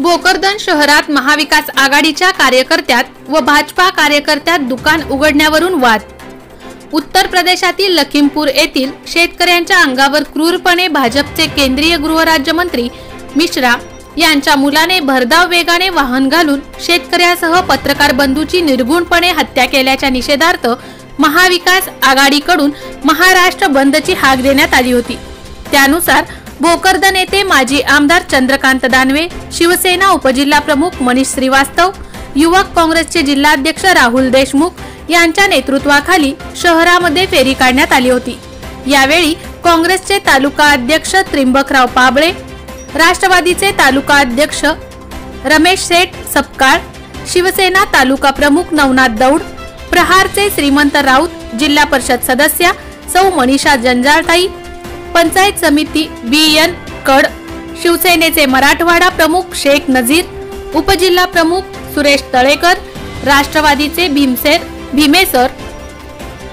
भोकरदन शहरात महाविकास आघाडीच्या कार्यकर्त्यात व भाजपा कार्यकर्त्यात दुकान उघडण्यावरून वाद. उत्तर प्रदेशातील लखीमपूर येथील शेतकऱ्यांच्या अंगावर क्रूरपणे भाजपचे केंद्रीय गृहराज्यमंत्री मिश्रा यांच्या मुलाने भरधाव वेगाने वाहन घालून शेतकऱ्यासह पत्रकार बंधूची निर्गुणपणे हत्या केल्याच्या निषेधार्थ महाविकास आघाडीकडून महाराष्ट्र बंदची हाक देण्यात आली होती. त्यानुसार भोकरदन येथे माजी आमदार चंद्रकांत दानवे शिवसेना उपजिल्हा प्रमुख मनीष श्रीवास्तव युवक काँग्रेसचे जिल्हाध्यक्ष राहुल देशमुख यांच्या नेतृत्वाखाली शहरामध्ये फेरी काढण्यात आली होती. यावेळी काँग्रेसचे तालुका अध्यक्ष त्रिंबकराव पाबळे राष्ट्रवादीचे तालुका अध्यक्ष रमेश सेठ सपकाळ शिवसेना तालुका प्रमुख नवनाथ दौड प्रहारचे श्रीमंत राऊत जिल्हा परिषद सदस्या सौ मनीषा जंजाळताई पंचायत समिती बी एन कड शिवसेनेचे मराठवाडा प्रमुख शेख नझीर उपजिल्हा प्रमुख सुरेश तळेकर राष्ट्रवादीचे भीमसेर भीमेसर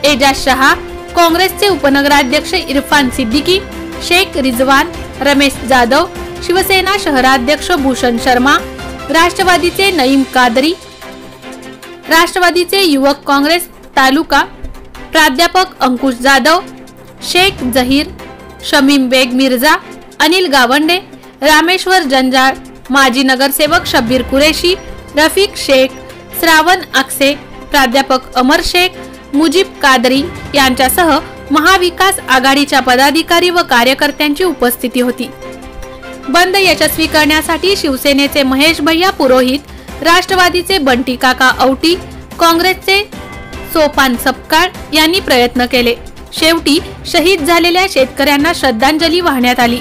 एजाज शहा काँग्रेसचे उपनगराध्यक्ष इरफान सिद्दीकी शेख रिजवान रमेश जाधव शिवसेना शहराध्यक्ष भूषण शर्मा राष्ट्रवादीचे नईम कादरी राष्ट्रवादीचे युवक काँग्रेस तालुका प्राध्यापक अंकुश जाधव शेख जहीर शमीम बेग मिर्झा अनिल गावंडे रामेश्वर जंजाळ माजी नगरसेवक शब्बीर कुरेशी रफिक शेख श्रावण आक्से प्राध्यापक अमर शेख मुजीब कादरी यांच्यासह महाविकास आघाडीच्या पदाधिकारी व कार्यकर्त्यांची उपस्थिती होती. बंद यशस्वी करण्यासाठी शिवसेनेचे महेश भैया पुरोहित राष्ट्रवादीचे बंटी काका औटी काँग्रेसचे सोपान सपकाळ यांनी प्रयत्न केले. शेवटी शहीद झालेल्या शेतकऱ्यांना श्रद्धांजली वाहण्यात आली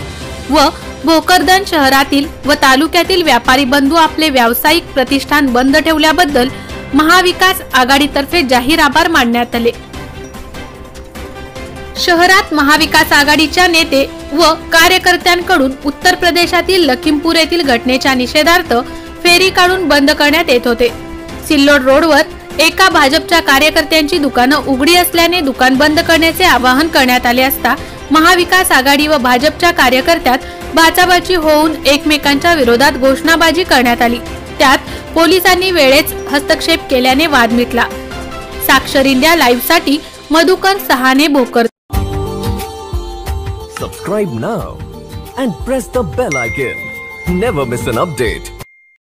व भोकरदन शहरातील व तालुक्यातील व्यापारी बंधू आपले व्यावसायिक प्रतिष्ठान बंद ठेवल्याबद्दल महाविकास आघाडीतर्फे जाहीर आभार मानण्यात आले. शहरात महाविकास आघाडीच्या नेते व कार्यकर्त्यांकडून उत्तर प्रदेशातील लखीमपूर येथील घटनेच्या निषेधार्थ फेरी काढून बंद करण्यात येत होते. सिल्लोड रोडवर एका भाजपच्या कार्यकर्त्यांची दुकानं उघडी असल्याने दुकान बंद करण्याचे आवाहन करण्यात आले असता महाविकास आघाडी व भाजपच्या कार्यकर्त्यात बाचाबाची होऊन एकमेकांच्या विरोधात घोषणाबाजी करण्यात आली. त्यात पोलिसांनी वेळेच हस्तक्षेप केल्याने वाद मिटला. साक्षर India लाईव्हसाठी Madhukar Sahane Bhokar. Subscribe now and press the bell icon never miss an update